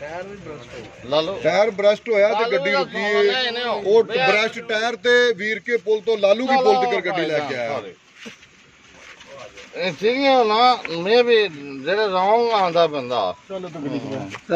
ਲਾ ਲਓ। ਟਾਇਰ ਬ੍ਰਸਟ ਹੋਇਆ ਤੇ ਗੱਡੀ ਰੁਕੀ ਏ। ਉਹ ਬ੍ਰਸਟ ਟਾਇਰ ਤੇ ਵੀਰ ਕੇ ਪੁਲ ਤੋਂ ਲਾਲੂ ਕੀ ਪੁਲ ਤੱਕ ਗੱਡੀ ਲੈ ਕੇ ਆਇਆ। ਇਹ ਸੀਗੀਆਂ ਨਾ ਮੈਂ ਵੀ ਜਿਹੜੇ ਰੌਂਗ ਆਂਦਾ ਬੰਦਾ। ਚਲੋ ਤੂੰ ਗੱਡੀ